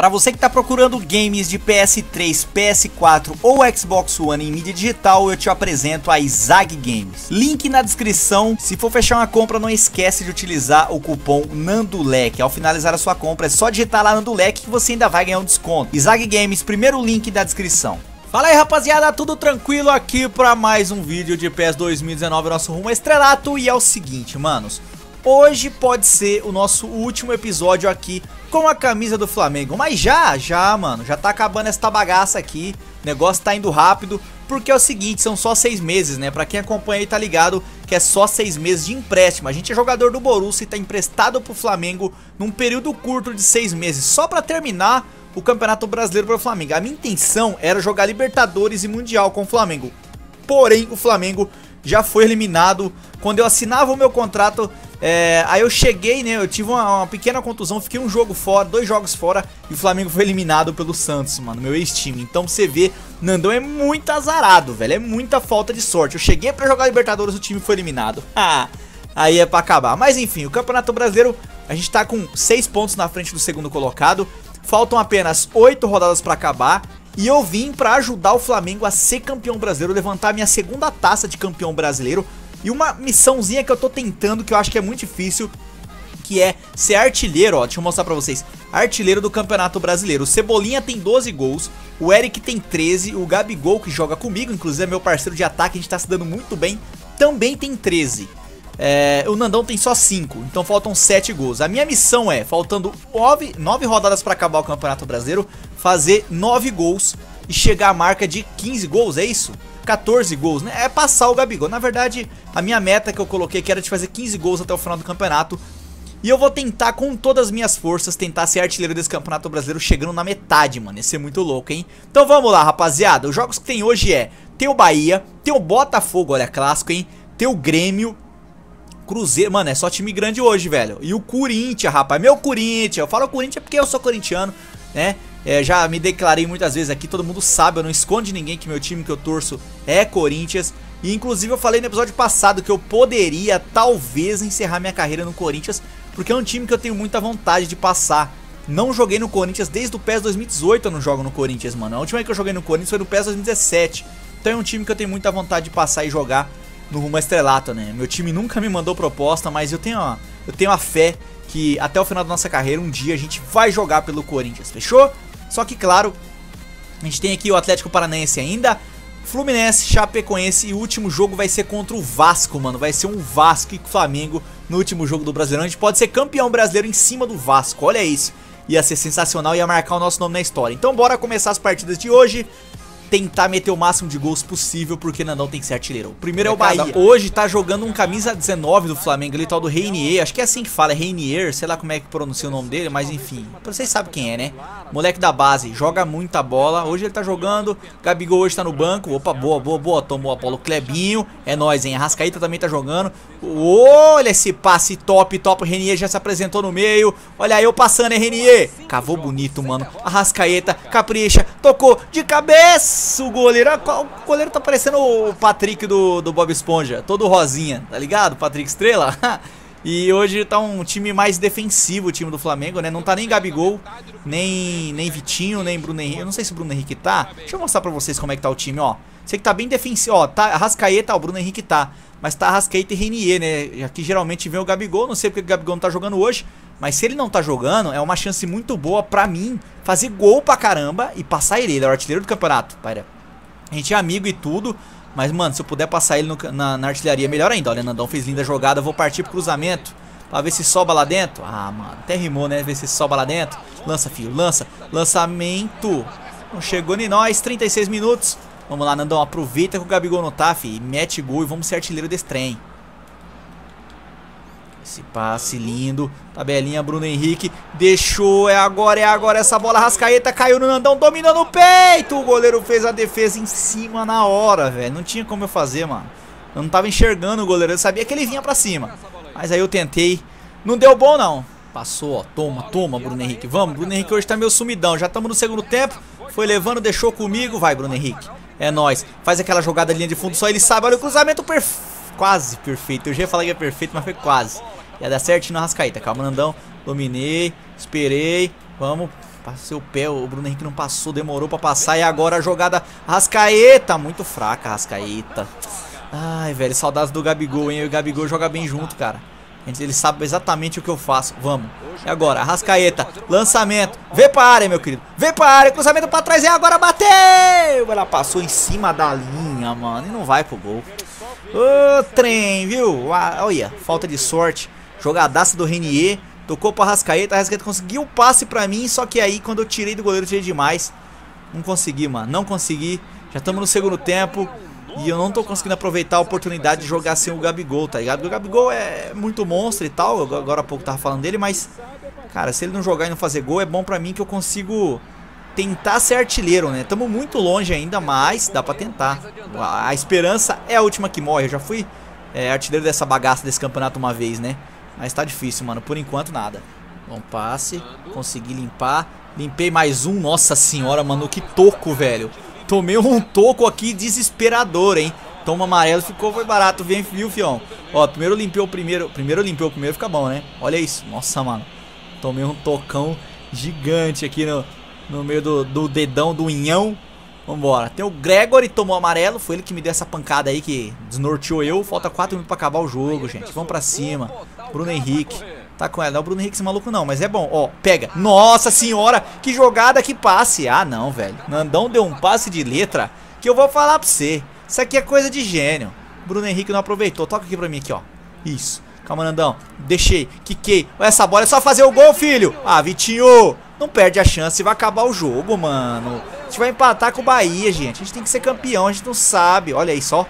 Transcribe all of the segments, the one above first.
Para você que está procurando games de PS3, PS4 ou Xbox One em mídia digital, eu te apresento a Zag Games. Link na descrição. Se for fechar uma compra, não esquece de utilizar o cupom NANDULEC. Ao finalizar a sua compra, é só digitar lá NANDULEC que você ainda vai ganhar um desconto. Zag Games, primeiro link da descrição. Fala aí rapaziada, tudo tranquilo aqui para mais um vídeo de PES 2019, nosso rumo estrelato E é o seguinte, manos, Hoje pode ser o nosso último episódio aqui com a camisa do Flamengo. Mas já, já, mano, já tá acabando esta bagaça aqui. O negócio tá indo rápido. Porque é o seguinte, são só seis meses, né? Pra quem acompanha aí tá ligado que é só seis meses de empréstimo. A gente é jogador do Borussia e tá emprestado pro Flamengo num período curto de seis meses. Só pra terminar o Campeonato Brasileiro pro Flamengo. A minha intenção era jogar Libertadores e Mundial com o Flamengo. Porém, o Flamengo já foi eliminado. Quando eu assinava o meu contrato, é, aí eu cheguei, né? Eu tive uma, uma, pequena contusão, fiquei um jogo fora, dois jogos fora, e o Flamengo foi eliminado pelo Santos, mano, meu ex-time. Então você vê, Nandão é muito azarado, velho. É muita falta de sorte. Eu cheguei pra jogar Libertadores, o time foi eliminado. Aí é pra acabar. Mas enfim, o Campeonato Brasileiro, a gente tá com seis pontos na frente do segundo colocado. Faltam apenas oito rodadas pra acabar. E eu vim pra ajudar o Flamengo a ser campeão brasileiro, levantar minha segunda taça de campeão brasileiro. E uma missãozinha que eu tô tentando, que eu acho que é muito difícil, que é ser artilheiro, ó, deixa eu mostrar pra vocês. Artilheiro do Campeonato Brasileiro. O Cebolinha tem 12 gols, o Eric tem 13, o Gabigol, que joga comigo, inclusive é meu parceiro de ataque, a gente tá se dando muito bem, também tem 13. É, o Nandão tem só 5, então faltam 7 gols. A minha missão é, faltando 9, 9 rodadas para acabar o Campeonato Brasileiro, fazer 9 gols e chegar à marca de 15 gols, é isso? 14 gols, né? É passar o Gabigol. Na verdade, a minha meta que eu coloquei que era de fazer 15 gols até o final do campeonato. E eu vou tentar, com todas as minhas forças, tentar ser artilheiro desse campeonato brasileiro chegando na metade, mano. Ia ser muito louco, hein? Então vamos lá, rapaziada. Os jogos que tem hoje é... Tem o Bahia, tem o Botafogo, olha, clássico, hein? Tem o Grêmio, Cruzeiro, mano, é só time grande hoje, velho. E o Corinthians, rapaz, meu Corinthians. Eu falo Corinthians porque eu sou corintiano, né? É, já me declarei muitas vezes aqui, todo mundo sabe, eu não esconde ninguém que meu time que eu torço é Corinthians. E inclusive eu falei no episódio passado que eu poderia talvez encerrar minha carreira no Corinthians, porque é um time que eu tenho muita vontade de passar. Não joguei no Corinthians desde o PES 2018, eu não jogo no Corinthians, mano. A última vez que eu joguei no Corinthians foi no PES 2017. Então é um time que eu tenho muita vontade de passar e jogar no rumo estrelato, né? Meu time nunca me mandou proposta, mas eu tenho, ó, eu tenho a fé que até o final da nossa carreira um dia a gente vai jogar pelo Corinthians, fechou? Só que, claro, a gente tem aqui o Atlético Paranaense ainda, Fluminense, Chapecoense e o último jogo vai ser contra o Vasco, mano. Vai ser um Vasco e Flamengo no último jogo do Brasileirão. A gente pode ser campeão brasileiro em cima do Vasco, olha isso. Ia ser sensacional, ia marcar o nosso nome na história. Então bora começar as partidas de hoje tentar meter o máximo de gols possível, porque Nandão tem que ser artilheiro. O primeiro é o Bahia. Hoje tá jogando um camisa 19 do Flamengo, ali tal do Reinier, acho que é assim que fala, é Reinier, sei lá como é que pronuncia o nome dele, mas enfim, vocês sabem quem é, né? Moleque da base, joga muita bola, hoje ele tá jogando, Gabigol hoje tá no banco, opa, boa, boa, boa, tomou a bola o Clebinho, é nóis, hein, Arrascaíta também tá jogando, olha esse passe top, top, o Renier já se apresentou no meio, olha aí eu passando, hein, Renier, cavou bonito, mano, Arrascaeta, capricha, tocou de cabeça, o goleiro. O goleiro tá parecendo o Patrick do, do Bob Esponja. Todo rosinha, tá ligado? Patrick Estrela. e hoje tá um time mais defensivo, o time do Flamengo, né? Não tá nem Gabigol, nem, nem Vitinho, nem Bruno Henrique. Eu não sei se o Bruno Henrique tá. Deixa eu mostrar pra vocês como é que tá o time, ó. Sei que tá bem defensivo, ó. Tá Arrascaeta, o Bruno Henrique tá. Mas tá Arrascaeta e Renier, né? Aqui geralmente vem o Gabigol. Não sei porque o Gabigol não tá jogando hoje. Mas se ele não tá jogando, é uma chance muito boa pra mim fazer gol pra caramba e passar ele. Ele é o artilheiro do campeonato. Para. A gente é amigo e tudo. Mas, mano, se eu puder passar ele no, na, na, artilharia, melhor ainda. Olha, Nandão fez linda jogada. Vou partir pro cruzamento. Pra ver se soba lá dentro. Ah, mano, até rimou, né? Ver se soba lá dentro. Lança, filho, lança. Lançamento. Não chegou nem nós. 36 minutos. Vamos lá, Nandão. Aproveita que o Gabigol não tá, filho. Mete gol e vamos ser artilheiro desse trem. Esse passe lindo. Tabelinha Bruno Henrique. Deixou. É agora, é agora. Essa bola Rascaeta caiu no Nandão. Dominando o peito. O goleiro fez a defesa em cima na hora, velho. Não tinha como eu fazer, mano. Eu não tava enxergando o goleiro. Eu sabia que ele vinha pra cima. Mas aí eu tentei. Não deu bom, não. Passou, ó. Toma, toma, Bruno Henrique. Vamos, Bruno Henrique hoje tá meio sumidão. Já estamos no segundo tempo. Foi levando, deixou comigo. Vai, Bruno Henrique. É nóis. Faz aquela jogada linha de fundo. Só ele sabe. Olha o cruzamento perfeito. Quase perfeito. Eu já ia falar que é perfeito, mas foi quase. Ia dar certinho no Rascaíta. Calma, Nandão. Dominei. Esperei. Vamos. passei o pé, o Bruno Henrique não passou, demorou pra passar. E agora a jogada Rascaeta, muito fraca Rascaeta. Ai, velho, saudades do Gabigol, hein? Eu e o Gabigol joga bem junto, cara. Ele sabe exatamente o que eu faço. Vamos. E agora, Rascaeta, lançamento. Vê pra área, meu querido. Vê pra área, cruzamento pra trás e agora bateu! Ela passou em cima da linha, mano. E não vai pro gol. Ô, trem, viu? Olha, falta de sorte. Jogadaça do Renier. Tocou pra Rascaeta. A Rascaeta conseguiu o passe pra mim. Só que aí, quando eu tirei do goleiro, tirei demais. Não consegui, mano. Não consegui. Já estamos no segundo tempo. E eu não tô conseguindo aproveitar a oportunidade de jogar sem o Gabigol, tá ligado? O Gabigol é muito monstro e tal. Agora há pouco tava falando dele, mas. Cara, se ele não jogar e não fazer gol, é bom pra mim que eu consigo tentar ser artilheiro, né? Tamo muito longe ainda, mas dá pra tentar. A esperança é a última que morre. Eu já fui é, artilheiro dessa bagaça desse campeonato uma vez, né? Mas tá difícil, mano. Por enquanto, nada. Bom passe. Consegui limpar. Limpei mais um. Nossa senhora, mano. Que toco, velho. Tomei um toco aqui desesperador, hein? Toma amarelo, ficou, foi barato, vem, viu, fião? Ó, primeiro limpei o primeiro, primeiro limpei o primeiro, fica bom, né? Olha isso, nossa, mano. Tomei um tocão gigante aqui no, no meio do, do dedão, do inhão. Vambora. Tem o Gregory, tomou amarelo, foi ele que me deu essa pancada aí, que desnorteou eu. Falta 4 minutos pra acabar o jogo, gente. Vamos pra cima. Bruno Henrique. Tá com ela. Não é o Bruno Henrique esse maluco não, mas é bom. Ó, pega. Nossa senhora, que jogada, que passe. Ah, não, velho. Nandão deu um passe de letra que eu vou falar pra você. Isso aqui é coisa de gênio. Bruno Henrique não aproveitou. Toca aqui pra mim aqui, ó. Isso. Calma, Nandão. Deixei. Quiquei. Essa bola é só fazer o gol, filho. Ah, Vitinho. Não perde a chance. Vai acabar o jogo, mano. A gente vai empatar com o Bahia, gente. A gente tem que ser campeão. A gente não sabe. Olha aí só.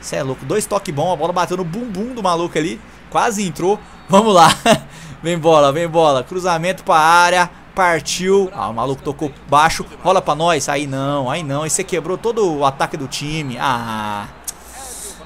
Você é louco. Dois toques bons. A bola bateu no bumbum do maluco ali. Quase entrou. Vamos lá. vem bola, vem bola. Cruzamento pra área. Partiu. Ah, o maluco tocou baixo. Rola pra nós. Aí não, aí não. Aí você quebrou todo o ataque do time. Ah.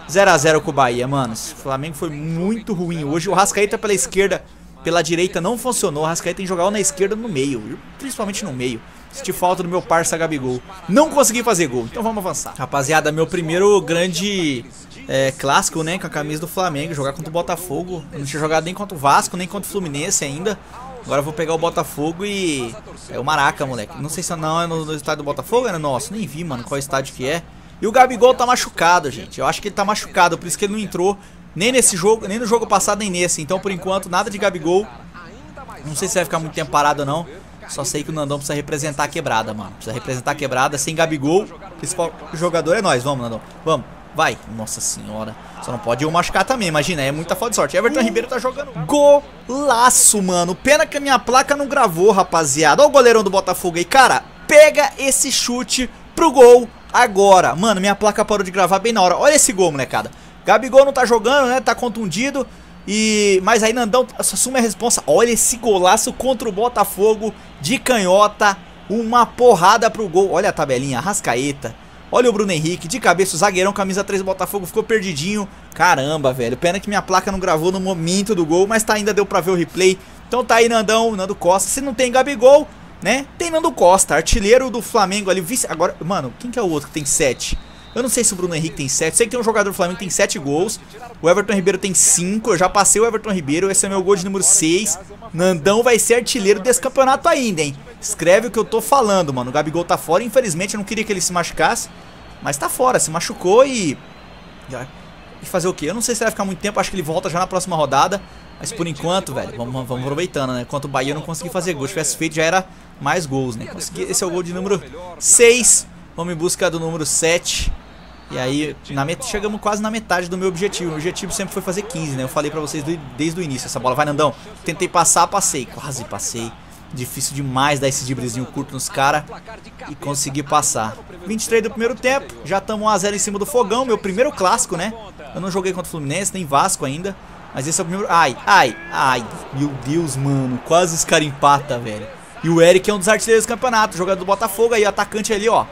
0x0 com o Bahia, mano. O Flamengo foi muito ruim hoje. O Rascaeta pela esquerda, pela direita não funcionou. Rascaeta tem que jogar na esquerda no meio. Principalmente no meio. Senti falta do meu parça Gabigol. Não consegui fazer gol, então vamos avançar. Rapaziada, meu primeiro grande é, clássico, né, com a camisa do Flamengo, jogar contra o Botafogo. Eu não tinha jogado nem contra o Vasco, nem contra o Fluminense ainda. Agora eu vou pegar o Botafogo e... É o Maraca, moleque. Não sei se não é no, no estádio do Botafogo, é no nosso. Nem vi, mano, qual estádio que é. E o Gabigol tá machucado, gente. Eu acho que ele tá machucado, por isso que ele não entrou nem nesse jogo, nem no jogo passado, nem nesse. Então, por enquanto, nada de Gabigol. Não sei se vai ficar muito tempo parado ou não. Só sei que o Nandão precisa representar a quebrada, mano. Precisa representar a quebrada sem Gabigol. O principal jogador é nós. Vamos, Nandão. Vamos. Vai. Nossa senhora. Só não pode eu machucar também, imagina. É muita falta de sorte. Everton Ribeiro tá jogando golaço, mano. Pena que a minha placa não gravou, rapaziada. Olha o goleirão do Botafogo aí. Cara, pega esse chute pro gol agora. Mano, minha placa parou de gravar bem na hora. Olha esse gol, molecada. Gabigol não tá jogando, né? Tá contundido. E mas aí Nandão assume a responsa. Olha esse golaço contra o Botafogo de canhota, uma porrada pro gol. Olha a tabelinha, Rascaeta. Olha o Bruno Henrique, de cabeça, o zagueirão, camisa 3 do Botafogo, ficou perdidinho. Caramba, velho. Pena que minha placa não gravou no momento do gol, mas tá ainda deu pra ver o replay. Então tá aí, Nandão, Nando Costa. Se não tem Gabigol, né? Tem Nando Costa, artilheiro do Flamengo ali. Vice... Agora, mano, quem que é o outro que tem 7? Eu não sei se o Bruno Henrique tem 7. Sei que tem um jogador do Flamengo que tem 7 gols. O Everton Ribeiro tem 5. Eu já passei o Everton Ribeiro. Esse é meu gol de número 6. Nandão vai ser artilheiro desse campeonato ainda, hein? Escreve o que eu tô falando, mano. O Gabigol tá fora. Infelizmente, eu não queria que ele se machucasse. Mas tá fora. Se machucou e... E fazer o quê? Eu não sei se vai ficar muito tempo. Acho que ele volta já na próxima rodada. Mas por enquanto, velho, vamos, vamos aproveitando, né? Enquanto o Bahia não consegui fazer gol. Se tivesse feito, já era mais gols, né? Consegui, esse é o gol de número 6. Vamos em busca do número 7. E aí, na met... chegamos quase na metade do meu objetivo. O objetivo sempre foi fazer 15, né? Eu falei pra vocês do... desde o início. Essa bola vai, Nandão. Tentei passar, passei. Quase passei. Difícil demais dar esse driblezinho curto nos caras. E consegui passar. 23 do primeiro tempo. Já estamos 1x0 em cima do fogão. Meu primeiro clássico, né? Eu não joguei contra o Fluminense, nem Vasco ainda. Mas esse é o primeiro... Ai, ai, ai. Meu Deus, mano. Quase os caras empatam, velho. E o Eric é um dos artilheiros do campeonato. Jogador do Botafogo aí, o atacante ali, ó.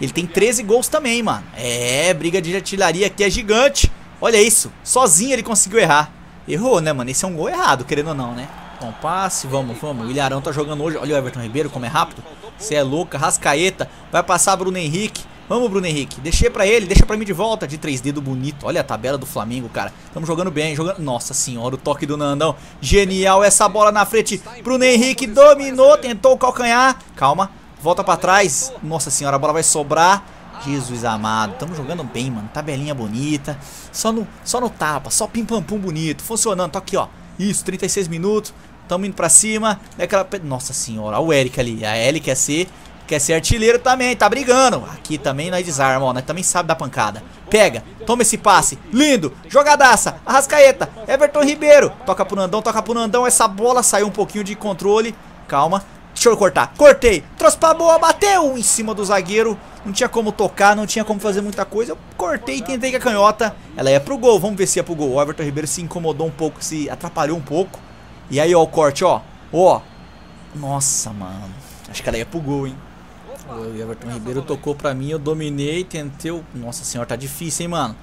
Ele tem 13 gols também, mano. É, briga de artilharia aqui é gigante. Olha isso. Sozinho ele conseguiu errar. Errou, né, mano? Esse é um gol errado, querendo ou não, né? Bom passe, vamos, vamos. O Ilharão tá jogando hoje. Olha o Everton Ribeiro como é rápido. Você é louca. Rascaeta. Vai passar Bruno Henrique. Vamos, Bruno Henrique. Deixei pra ele, deixa pra mim de volta. De 3D do bonito. Olha a tabela do Flamengo, cara. Estamos jogando bem, jogando... Nossa senhora, o toque do Nandão. Genial essa bola na frente. Bruno Henrique dominou, tentou o calcanhar. Calma, volta pra trás. Nossa senhora, a bola vai sobrar. Jesus amado, estamos jogando bem, mano. Tabelinha bonita. Só no, só no tapa, só pim pam pum bonito. Funcionando, tá aqui, ó. Isso, 36 minutos. Tamo indo pra cima. Daquela... Nossa senhora, o Eric ali. A Ellie quer ser Quer ser artilheiro também, tá brigando. Aqui também nós desarma, ó. Nós também sabe da pancada. Pega, toma esse passe. Lindo, jogadaça. Arrascaeta, Everton Ribeiro. Toca pro Nandão, toca pro Nandão. Essa bola saiu um pouquinho de controle. Calma. Deixa eu cortar. Cortei. Trouxe pra boa, bateu em cima do zagueiro. Não tinha como tocar, não tinha como fazer muita coisa. Eu cortei e tentei que a canhota. Ela ia pro gol. Vamos ver se ia pro gol. O Everton Ribeiro se incomodou um pouco, se atrapalhou um pouco. E aí, ó, o corte, ó. Ó. Nossa, mano. Acho que ela ia pro gol, hein. O Everton Ribeiro tocou pra mim, eu dominei, tentei. Nossa senhora, tá difícil, hein, mano.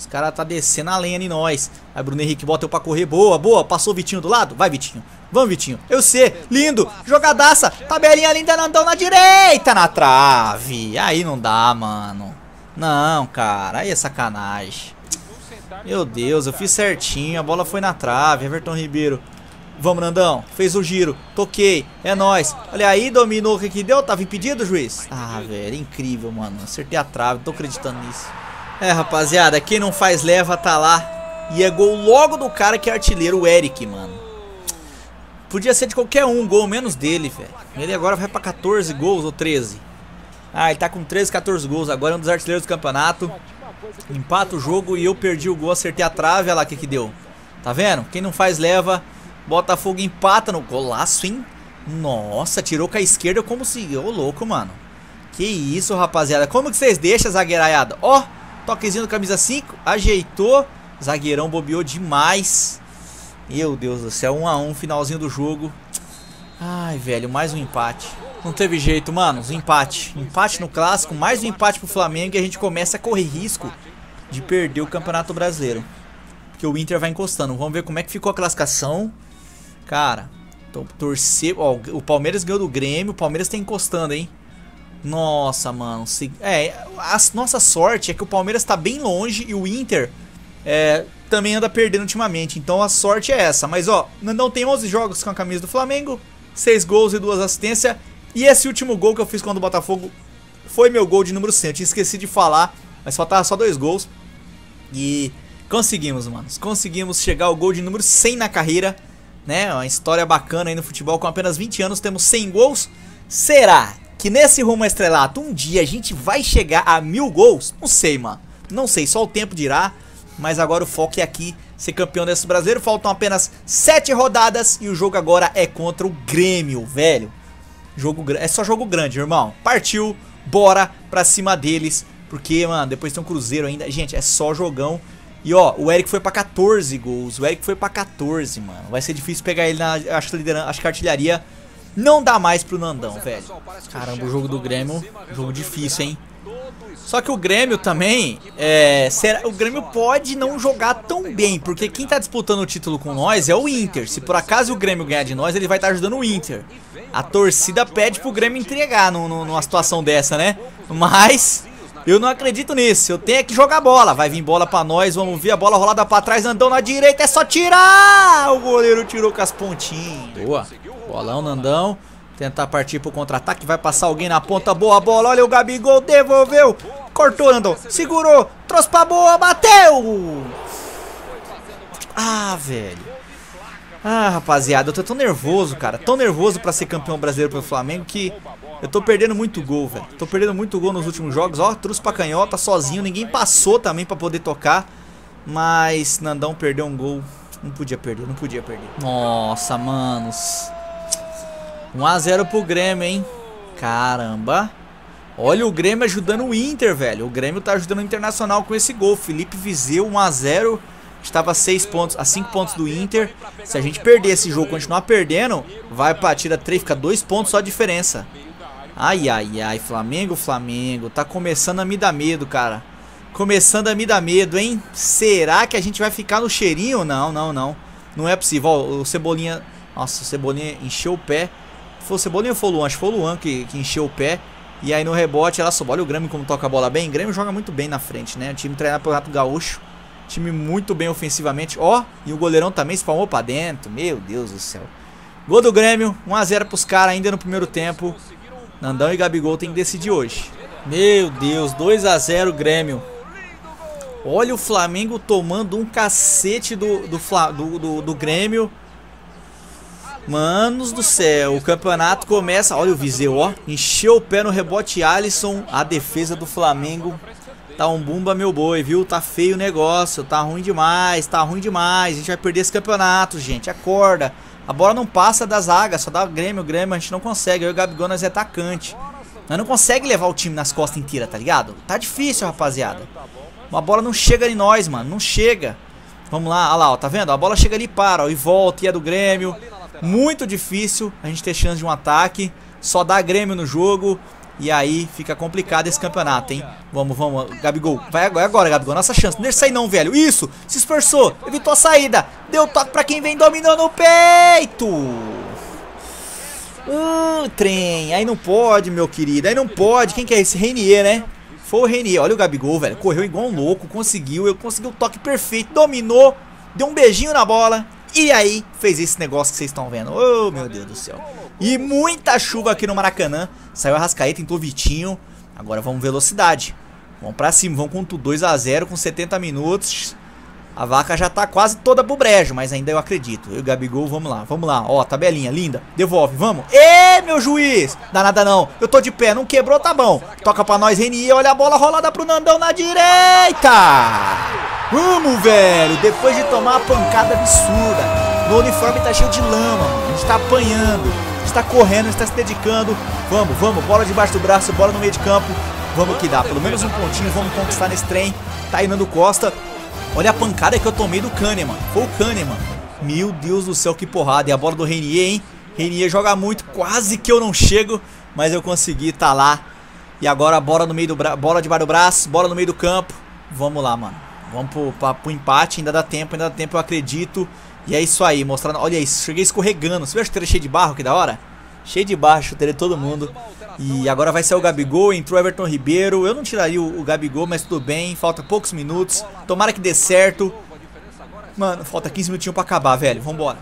Os caras tá descendo a lenha em nós. Aí Bruno Henrique bota eu pra correr. Boa, boa. Passou o Vitinho do lado? Vai, Vitinho. Vamos, Vitinho. Eu sei. Lindo. Jogadaça. Tabelinha linda, Nandão na direita. Na trave. Aí não dá, mano. Não, cara. Aí é sacanagem. Meu Deus, eu fiz certinho. A bola foi na trave. Everton Ribeiro Vamos, Nandão. Fez o giro. Toquei. É nóis. Olha aí, dominou o que que deu. Tava impedido, juiz? Ah, velho. Incrível, mano. Acertei a trave. Tô acreditando nisso. É, rapaziada. Quem não faz leva tá lá. E é gol logo do cara que é artilheiro, o Eric, mano. Podia ser de qualquer um, gol menos dele, velho. Ele agora vai pra 14 gols ou 13. Ah, ele tá com 13, 14 gols. Agora é um dos artilheiros do campeonato. Empata o jogo e eu perdi o gol, acertei a trave. Olha lá o que que deu. Tá vendo? Quem não faz leva Botafogo empata no golaço, hein? Nossa, tirou com a esquerda como se... Ô, louco, mano. Que isso, rapaziada. Como que vocês deixam, zagueiraiada? Ó, toquezinho do camisa 5. Ajeitou. Zagueirão bobeou demais. Meu Deus do céu, 1 um a 1 um, finalzinho do jogo. Ai, velho, mais um empate. Não teve jeito, mano. Um empate. Empate no clássico, mais um empate pro Flamengo e a gente começa a correr risco de perder o Campeonato Brasileiro. Porque o Inter vai encostando. Vamos ver como é que ficou a classificação. Cara, torcer. Ó, o Palmeiras ganhou do Grêmio. O Palmeiras tá encostando, hein? Nossa, mano. Se, é, a nossa sorte é que o Palmeiras tá bem longe e o Inter é, também anda perdendo ultimamente. Então a sorte é essa. Mas ó, não tem 11 jogos com a camisa do Flamengo, 6 gols e 2 assistências. E esse último gol que eu fiz contra o Botafogo foi meu gol de número 100. Eu tinha esquecido de falar, mas faltava só dois gols. E conseguimos, mano. Conseguimos chegar ao gol de número 100 na carreira né? Uma história bacana aí no futebol. Com apenas 20 anos temos 100 gols. Será que nesse rumo estrelato um dia a gente vai chegar a mil gols? Não sei, mano. Não sei, só o tempo dirá. Mas agora o foco é aqui ser campeão desse brasileiro. Faltam apenas 7 rodadas e o jogo agora é contra o Grêmio, velho. Jogo É só jogo grande, irmão. Partiu, bora pra cima deles. Porque, mano, depois tem um Cruzeiro ainda. Gente, é só jogão. E ó, o Eric foi pra 14 gols. O Eric foi pra 14, mano. Vai ser difícil pegar ele na. Acho liderança, acho que artilharia não dá mais pro Nandão, velho. Caramba, o jogo do Grêmio. Jogo difícil, hein? Só que o Grêmio também. É, será, o Grêmio pode não jogar tão bem. Porque quem tá disputando o título com nós é o Inter. Se por acaso o Grêmio ganhar de nós, ele vai estar tá ajudando o Inter. A torcida pede pro Grêmio entregar no, no, numa situação dessa, né? Mas. Eu não acredito nisso. Eu tenho que jogar bola. Vai vir bola pra nós. Vamos ver a bola rolada pra trás. Nandão na direita. É só tirar. O goleiro tirou com as pontinhas. Boa. Bolão, Nandão. Tentar partir pro contra-ataque. Vai passar alguém na ponta. Boa bola. Olha o Gabigol. Devolveu. Cortou, Nandão. Segurou. Trouxe pra boa. Bateu. Ah, velho. Ah, rapaziada, eu tô tão nervoso, cara. Tão nervoso pra ser campeão brasileiro pelo Flamengo que eu tô perdendo muito gol, velho. Tô perdendo muito gol nos últimos jogos. Ó, trouxe pra canhota sozinho. Ninguém passou também pra poder tocar. Mas Nandão perdeu um gol. Não podia perder, não podia perder. Nossa, manos. 1x0 pro Grêmio, hein? Caramba. Olha o Grêmio ajudando o Inter, velho. O Grêmio tá ajudando o Internacional com esse gol. Felipe Vizeu, 1x0 estava a 6 pontos, a 5 pontos do Inter. Se a gente perder esse jogo, continuar perdendo, vai pra tira 3, fica 2 pontos só a diferença. Ai, ai, ai, Flamengo, Flamengo, tá começando a me dar medo, cara. Começando a me dar medo, hein? Será que a gente vai ficar no cheirinho? Não, não, não. Não é possível. Ó, o Cebolinha... Nossa, o Cebolinha encheu o pé. Foi o Cebolinha ou foi o Luan? Acho que foi o Luan que, que encheu o pé. E aí no rebote ela sobe. Olha o Grêmio como toca a bola bem. O Grêmio joga muito bem na frente, né? O time treinado pelo Rato Gaúcho. Time muito bem ofensivamente. Ó, e o goleirão também se pra dentro. Meu Deus do céu. Gol do Grêmio. 1x0 pros caras ainda no primeiro tempo. Nandão e Gabigol tem que decidir hoje. Meu Deus, 2x0 Grêmio. Olha o Flamengo tomando um cacete do, do, do, do, do Grêmio. Manos do céu, o campeonato começa. Olha o Viseu, ó. Encheu o pé no rebote Alisson. A defesa do Flamengo tá um bumba, meu boi, viu? Tá feio o negócio. Tá ruim demais, tá ruim demais. A gente vai perder esse campeonato, gente. Acorda. A bola não passa da zaga, só dá o Grêmio, o Grêmio. A gente não consegue. E o Gabigol, nós é atacante. Nós não consegue levar o time nas costas inteiras, tá ligado? Tá difícil, rapaziada. Uma bola não chega em nós, mano. Não chega. Vamos lá, olha lá, ó, tá vendo? A bola chega ali para, ó, e volta, e é do Grêmio. Muito difícil a gente ter chance de um ataque. Só dá Grêmio no jogo. E aí fica complicado esse campeonato, hein? Vamos, vamos, Gabigol. Vai agora, agora, Gabigol. Nossa chance. Não deixa sair não, velho. Isso. Se esforçou. Evitou a saída. Deu toque pra quem vem dominando o peito. Uh, trem. Aí não pode, meu querido. Aí não pode. Quem que é esse? Renier, né? Foi o Renier. Olha o Gabigol, velho. Correu igual um louco. Conseguiu. Eu o toque perfeito. Dominou. Deu um beijinho na bola. E aí, fez esse negócio que vocês estão vendo. Oh, meu Deus do céu. E muita chuva aqui no Maracanã. Saiu a Rascaeta, entrou Vitinho. Agora vamos velocidade. Vamos pra cima, vamos com tudo 2x0 com 70 minutos. A vaca já tá quase toda pro brejo, mas ainda eu acredito. Eu e o Gabigol, vamos lá, vamos lá. Ó, tabelinha, linda. Devolve, vamos. Ê, meu juiz! Dá nada não. Eu tô de pé, não quebrou, tá bom. Toca pra nós, Renier. Olha a bola rolada pro Nandão na direita. Vamos, velho. Depois de tomar uma pancada absurda. Meu uniforme tá cheio de lama, mano. A gente tá apanhando. A gente tá correndo, a gente tá se dedicando. Vamos, vamos. Bola debaixo do braço, bola no meio de campo. Vamos que dá. Pelo menos um pontinho. Vamos conquistar nesse trem. Tá Nando Costa. Olha a pancada que eu tomei do Kahneman. Foi o Kahneman. Meu Deus do céu, que porrada. E a bola do Renier, hein? Renier joga muito. Quase que eu não chego. Mas eu consegui, tá lá. E agora bola no meio do braço. Bola debaixo do braço. Bola no meio do campo. Vamos lá, mano. Vamos pro, pra, pro empate. Ainda dá tempo, ainda dá tempo, eu acredito. E é isso aí, mostrando. Olha isso, cheguei escorregando. Você viu a chuteira cheia de barro, que da hora? Cheio de barro, chuteira de todo mundo. E agora vai ser o Gabigol, entrou o Everton Ribeiro. Eu não tiraria o, o Gabigol, mas tudo bem. Falta poucos minutos. Tomara que dê certo. Mano, falta 15 minutinhos pra acabar, velho. Vambora.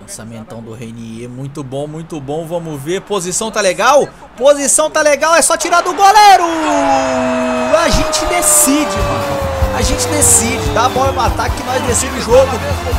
Lançamentão do Reinier, muito bom, muito bom. Vamos ver. Posição tá legal? Posição tá legal, é só tirar do goleiro! A gente decide, mano. A gente decide, dá a bola no ataque que nós decidimos o jogo.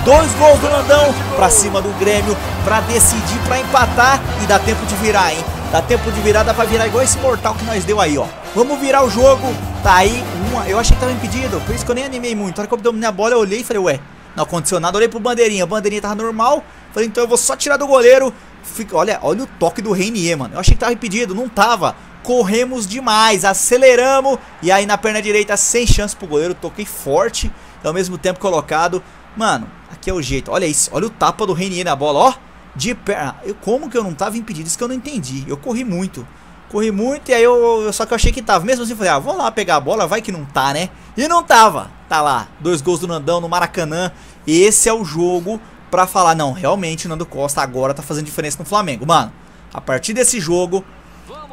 Dois gols do Nandão pra cima do Grêmio pra decidir, pra empatar e dá tempo de virar, hein? Dá tempo de virar, dá pra virar igual esse mortal que nós deu aí, ó. Vamos virar o jogo. Tá aí uma. Eu achei que tava impedido, por isso que eu nem animei muito. Na hora que eu dominei a bola, eu olhei e falei, ué, não aconteceu nada. Olhei pro bandeirinha, a bandeirinha tava normal. Falei, então eu vou só tirar do goleiro. Fica, olha, olha o toque do Reinier, mano. Eu achei que tava impedido, não tava corremos demais, aceleramos e aí na perna direita sem chance pro goleiro, toquei forte e ao mesmo tempo colocado. Mano, aqui é o jeito. Olha isso, olha o tapa do Renier na bola, ó. De perna. Eu, como que eu não tava impedido? Isso que eu não entendi. Eu corri muito. Corri muito e aí eu. Só que eu achei que tava. Mesmo assim, eu falei, ah, vamos lá pegar a bola, vai que não tá, né? E não tava. Tá lá. Dois gols do Nandão no Maracanã. Esse é o jogo pra falar, não, realmente o Nando Costa agora tá fazendo diferença no Flamengo. Mano, a partir desse jogo,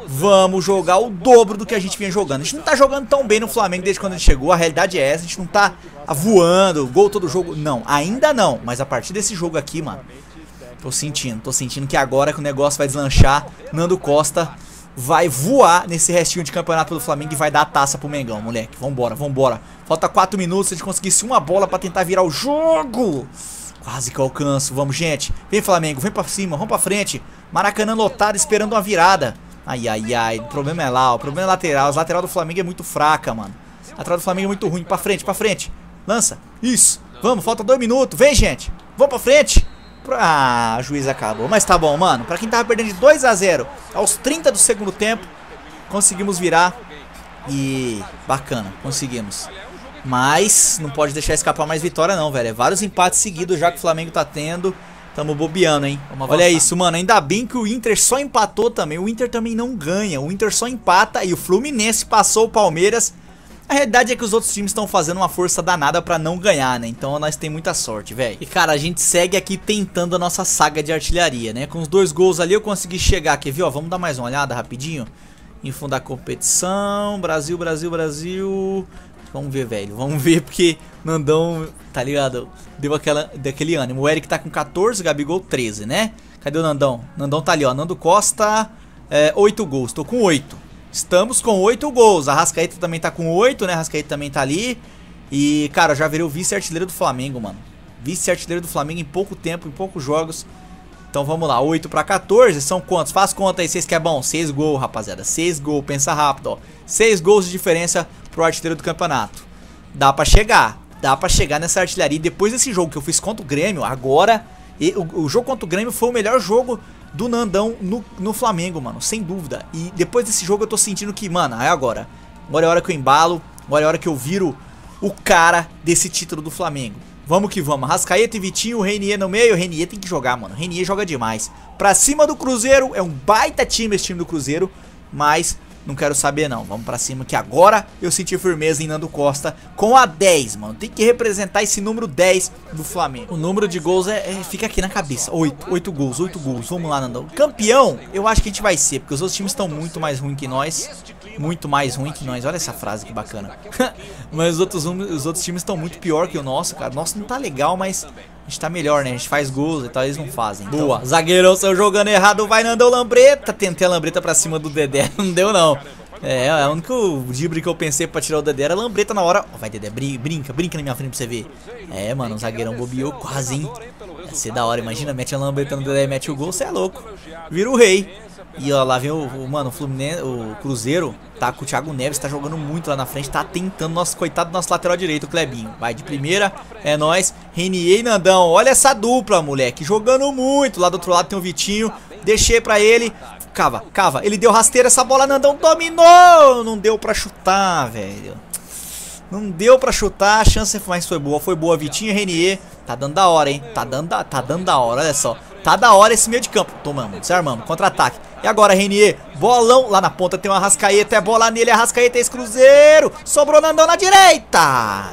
Vamos jogar o dobro do que a gente vinha jogando. A gente não tá jogando tão bem no Flamengo desde quando a gente chegou. A realidade é essa. A gente não tá voando, gol todo jogo. Não, ainda não. Mas a partir desse jogo aqui, mano, tô sentindo. Tô sentindo que agora que o negócio vai deslanchar, Nando Costa vai voar nesse restinho de campeonato do Flamengo e vai dar a taça pro Mengão, moleque. Vambora, vambora. Falta 4 minutos se a gente conseguisse uma bola pra tentar virar o jogo. Quase que alcanço. Vamos, gente. Vem, Flamengo. Vem pra cima. Vamos pra frente. Maracanã lotado esperando uma virada. Ai, ai, ai. O problema é lá, o problema é lateral. As lateral do Flamengo é muito fraca, mano. Lateral do Flamengo é muito ruim. Pra frente, pra frente. Lança. Isso. Vamos, falta dois minutos. Vem, gente. Vamos pra frente. Ah, a juiz acabou. Mas tá bom, mano. Pra quem tava perdendo de 2 a 0 aos 30 do segundo tempo, conseguimos virar. E bacana, conseguimos. Mas não pode deixar escapar mais vitória não, velho. É vários empates seguidos já que o Flamengo tá tendo. Tamo bobeando, hein? Olha isso, mano. Ainda bem que o Inter só empatou também. O Inter também não ganha. O Inter só empata e o Fluminense passou o Palmeiras. A realidade é que os outros times estão fazendo uma força danada pra não ganhar, né? Então nós tem muita sorte, velho. E cara, a gente segue aqui tentando a nossa saga de artilharia, né? Com os dois gols ali eu consegui chegar aqui, viu? Ó, vamos dar mais uma olhada rapidinho. Em fundo da competição. Brasil, Brasil, Brasil. Vamos ver, velho. Vamos ver porque Nandão, tá ligado? Deu aquela, daquele ânimo. O Eric tá com 14, Gabigol 13, né? Cadê o Nandão? Nandão tá ali, ó. Nando Costa, é, 8 gols. Tô com 8. Estamos com 8 gols. A Rascaeta também tá com 8, né? A Rascaeta também tá ali. E, cara, já virei o vice-artilheiro do Flamengo, mano. Vice-artilheiro do Flamengo em pouco tempo, em poucos jogos. Então vamos lá, 8 para 14, são quantos? Faz conta aí, vocês que é bom. 6 gols, rapaziada. 6 gols, pensa rápido, ó. 6 gols de diferença pro artilheiro do campeonato. Dá pra chegar, dá pra chegar nessa artilharia. E depois desse jogo que eu fiz contra o Grêmio, agora... E, o, o, jogo contra o Grêmio foi o melhor jogo do Nandão no, no Flamengo, mano. Sem dúvida. E depois desse jogo eu tô sentindo que, mano, é agora. Agora é a hora que eu embalo. Agora é a hora que eu viro o cara desse título do Flamengo. Vamos que vamos. Rascaeta e Vitinho, Renier no meio. Renier tem que jogar, mano. Renier joga demais. Pra cima do Cruzeiro. É um baita time esse time do Cruzeiro. Mas não quero saber não. Vamos pra cima que agora eu senti firmeza em Nando Costa com a 10, mano. Tem que representar esse número 10 do Flamengo. O número de gols é, é fica aqui na cabeça. 8, 8 gols, 8 gols. Vamos lá, Nandão. Campeão, eu acho que a gente vai ser, porque os outros times estão muito mais ruins que nós muito mais ruim que nós. Olha essa frase que bacana. mas os outros, os outros times estão muito pior que o nosso, cara. Nosso não tá legal, mas a gente tá melhor, né? A gente faz gols e tal, eles não fazem. Então. Boa. Zagueirão saiu jogando errado, vai Nandão Lambreta. Tentei a Lambreta pra cima do Dedé, não deu não. É, é o único drible que eu pensei pra tirar o Dedé era Lambreta na hora. Oh, vai, Dedé, brinca, brinca na minha frente pra você ver. É, mano, o zagueirão bobeou quase, hein? Ia ser da hora, imagina, mete a Lambreta no Dedé mete o gol, você é louco. Vira o rei. E ó, lá vem o, o, mano, o Fluminense, o Cruzeiro, tá com o Thiago Neves, tá jogando muito lá na frente, tá tentando, nosso coitado do nosso lateral direito, o Clebinho. Vai de primeira, é nós, Renier e Nandão. Olha essa dupla, moleque, jogando muito. Lá do outro lado tem o Vitinho, deixei pra ele. Cava, cava, ele deu rasteira, essa bola Nandão dominou. Não deu pra chutar, velho. Não deu pra chutar, a chance mais foi boa. Foi boa, Vitinho e Renier. Tá dando da hora, hein? Tá dando da, tá dando da hora, olha só. Tá da hora esse meio de campo. Tomamos, desarmamos, contra-ataque. E agora, Renier, bolão. Lá na ponta tem uma Arrascaeta, é bola nele, Arrascaeta, esse cruzeiro. Sobrou Nandão na direita.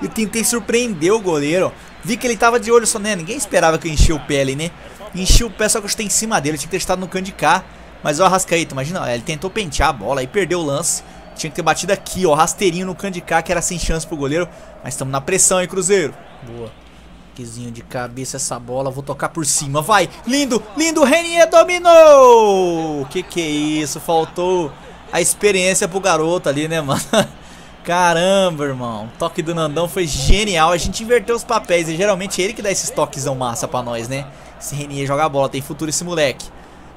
Eu tentei surpreender o goleiro. Vi que ele tava de olho só, né? Ninguém esperava que eu enchia o pé ali, né? Enchi o pé, só que eu estou em cima dele. Eu tinha que ter estado no canto de cá. Mas o Arrascaeta, imagina, ele tentou pentear a bola e perdeu o lance. Tinha que ter batido aqui, ó, rasteirinho no canto de cá, que era sem chance pro goleiro. Mas estamos na pressão, hein, Cruzeiro? Boa. Toquezinho de cabeça essa bola, vou tocar por cima, vai, lindo, lindo, Renier dominou, que que é isso, faltou a experiência pro garoto ali, né, mano, caramba, irmão, toque do Nandão foi genial, a gente inverteu os papéis, e geralmente é ele que dá esses toquezão massa pra nós, né, esse Renier joga bola, tem futuro esse moleque.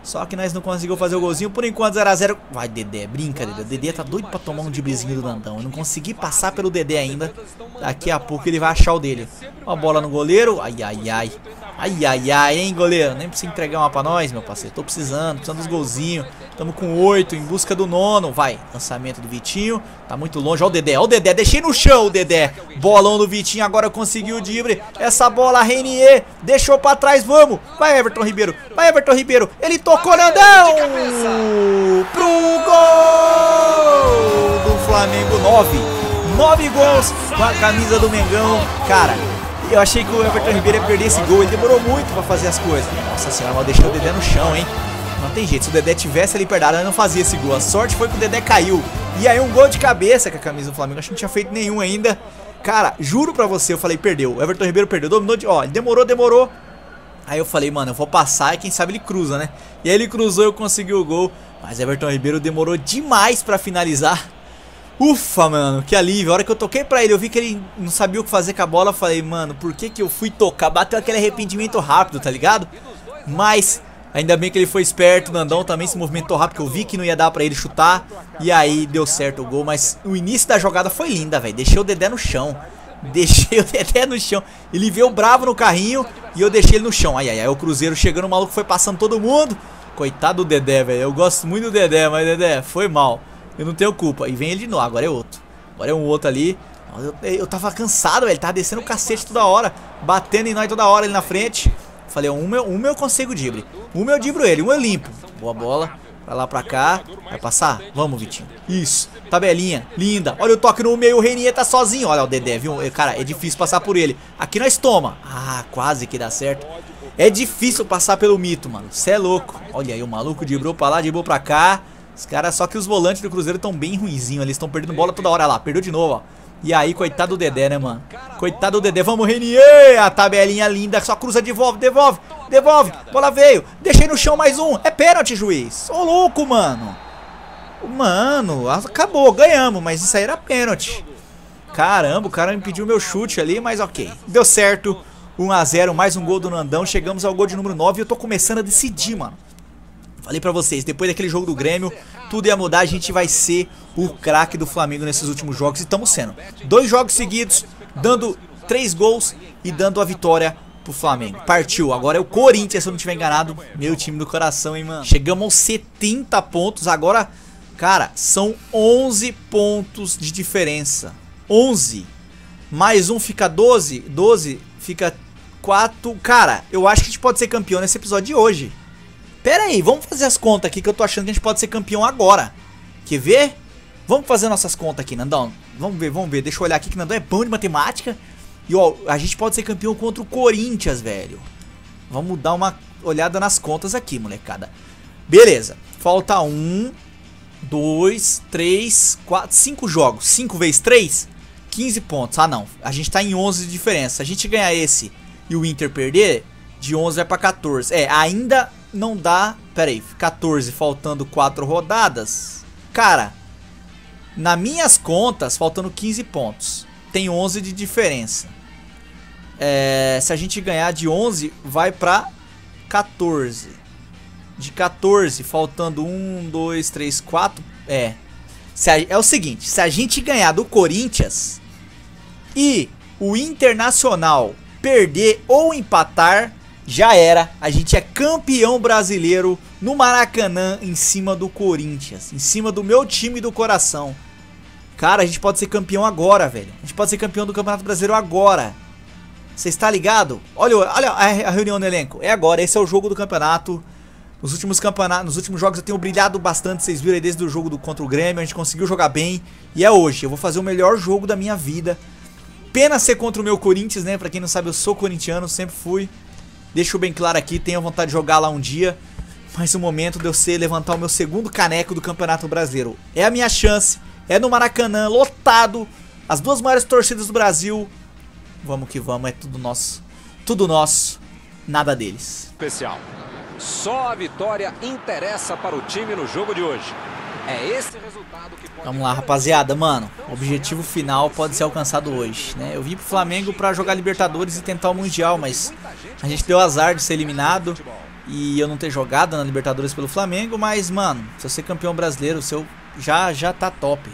Só que nós não conseguimos fazer o golzinho. Por enquanto 0x0. Vai, Dedé. Brinca, Dedé. Dedé tá doido pra tomar um driblezinho do Nandão. Eu não consegui passar pelo Dedé ainda. Daqui a pouco ele vai achar o dele. Uma bola no goleiro. Ai, ai, ai. Ai, ai, ai, hein, goleiro. Nem precisa entregar uma pra nós, meu parceiro. Tô precisando. Precisando dos golzinhos. Tamo com oito, em busca do nono. Vai, lançamento do Vitinho. Tá muito longe. Ó o Dedé, ó o Dedé. Deixei no chão o Dedé. Bolão do Vitinho, agora conseguiu o drible. Essa bola, Renier. Deixou pra trás, vamos. Vai, Everton Ribeiro. Vai, Everton Ribeiro. Ele tocou, Nandão. Pro gol do Flamengo, nove. Nove gols com a camisa do Mengão. Cara, eu achei que o Everton Ribeiro ia perder esse gol. Ele demorou muito pra fazer as coisas. Nossa senhora, mas deixou o Dedé no chão, hein. Não tem jeito, se o Dedé tivesse ali perdido, ele não fazia esse gol. A sorte foi que o Dedé caiu. E aí um gol de cabeça com a camisa do Flamengo. Acho que não tinha feito nenhum ainda. Cara, juro pra você, eu falei, perdeu. O Everton Ribeiro perdeu, dominou de... Ó, demorou, demorou. Aí eu falei, mano, eu vou passar e quem sabe ele cruza, né? E aí ele cruzou e eu consegui o gol. Mas Everton Ribeiro demorou demais pra finalizar. Ufa, mano, que alívio. A hora que eu toquei pra ele, eu vi que ele não sabia o que fazer com a bola. Eu falei, mano, por que que eu fui tocar? Bateu aquele arrependimento rápido, tá ligado? Mas Ainda bem que ele foi esperto, o Nandão também se movimentou rápido, que eu vi que não ia dar pra ele chutar. E aí deu certo o gol, mas o início da jogada foi linda, velho. Deixei o Dedé no chão. Deixei o Dedé no chão. Ele veio bravo no carrinho e eu deixei ele no chão. Ai, ai, ai, o Cruzeiro chegando, o maluco foi passando todo mundo. Coitado do Dedé, velho. Eu gosto muito do Dedé, mas Dedé, foi mal. Eu não tenho culpa. E vem ele de novo, agora é outro. Agora é um outro ali. Eu, eu tava cansado, velho. Ele tava descendo o cacete toda hora. Batendo em nós toda hora ali na frente. Falei, um meu, um eu consigo drible. Um eu driblo ele, um eu limpo. Boa bola. Pra lá, pra cá. Vai passar? Vamos, Vitinho. Isso. Tabelinha. Linda. Olha o toque no meio. O Renier tá sozinho. Olha o Dedé, viu? Cara, é difícil passar por ele. Aqui nós toma. Ah, quase que dá certo. É difícil passar pelo mito, mano. Cê é louco. Olha aí, o maluco driblou pra lá, driblou pra cá. Os caras, só que os volantes do Cruzeiro estão bem ruinzinhos. Eles estão perdendo bola toda hora lá. Perdeu de novo, ó. E aí, coitado do Dedé, né, mano? Coitado do Dedé. Vamos, Renier! A tabelinha linda. Só cruza, devolve, devolve, devolve. Bola veio. Deixei no chão mais um. É pênalti, juiz. Ô, louco, mano. Mano, acabou. Ganhamos, mas isso aí era pênalti. Caramba, o cara impediu meu chute ali, mas ok. Deu certo. 1x0, mais um gol do Nandão. Chegamos ao gol de número 9 e eu tô começando a decidir, mano. Falei pra vocês, depois daquele jogo do Grêmio, tudo ia mudar, a gente vai ser o craque do Flamengo nesses últimos jogos e estamos sendo. Dois jogos seguidos, dando três gols e dando a vitória pro Flamengo. Partiu, agora é o Corinthians, se eu não tiver enganado, meu time do coração, hein, mano. Chegamos aos 70 pontos, agora, cara, são 11 pontos de diferença. 11. Mais um fica 12, 12 fica 4. Cara, eu acho que a gente pode ser campeão nesse episódio de hoje. Pera aí, vamos fazer as contas aqui que eu tô achando que a gente pode ser campeão agora. Quer ver? Vamos fazer nossas contas aqui, Nandão. Vamos ver, vamos ver. Deixa eu olhar aqui que Nandão é bom de matemática. E ó, a gente pode ser campeão contra o Corinthians, velho. Vamos dar uma olhada nas contas aqui, molecada. Beleza. Falta um, dois, três, quatro, cinco jogos. Cinco vezes três, 15 pontos. Ah, não. A gente tá em 11 de diferença. Se a gente ganhar esse e o Inter perder, de 11 vai pra 14. É, ainda não dá... Pera aí, 14 faltando 4 rodadas. Cara, nas minhas contas, faltando 15 pontos. Tem 11 de diferença. É, se a gente ganhar de 11, vai pra 14. De 14, faltando 1, 2, 3, 4. É. A, é o seguinte: se a gente ganhar do Corinthians e o Internacional perder ou empatar, já era. A gente é campeão brasileiro no Maracanã em cima do Corinthians, em cima do meu time do coração. Cara, a gente pode ser campeão agora, velho. A gente pode ser campeão do Campeonato Brasileiro agora. Você está ligado? Olha, olha a reunião no elenco. É agora, esse é o jogo do campeonato. Nos últimos campeonatos, nos últimos jogos eu tenho brilhado bastante, vocês viram aí desde o jogo do contra o Grêmio, a gente conseguiu jogar bem. E é hoje, eu vou fazer o melhor jogo da minha vida. Pena ser contra o meu Corinthians, né? Pra quem não sabe, eu sou corintiano, sempre fui. Deixo bem claro aqui, tenho vontade de jogar lá um dia. Mas o momento de eu ser levantar o meu segundo caneco do Campeonato Brasileiro. É a minha chance. É no Maracanã, lotado. As duas maiores torcidas do Brasil. Vamos que vamos, é tudo nosso. Tudo nosso, nada deles. Especial. Só a vitória interessa para o time no jogo de hoje. É esse resultado. Vamos lá, rapaziada, mano. O objetivo final pode ser alcançado hoje, né? Eu vim pro Flamengo para jogar Libertadores e tentar o Mundial, mas a gente deu azar de ser eliminado e eu não ter jogado na Libertadores pelo Flamengo, mas, mano, se eu ser campeão brasileiro, o seu já já tá top.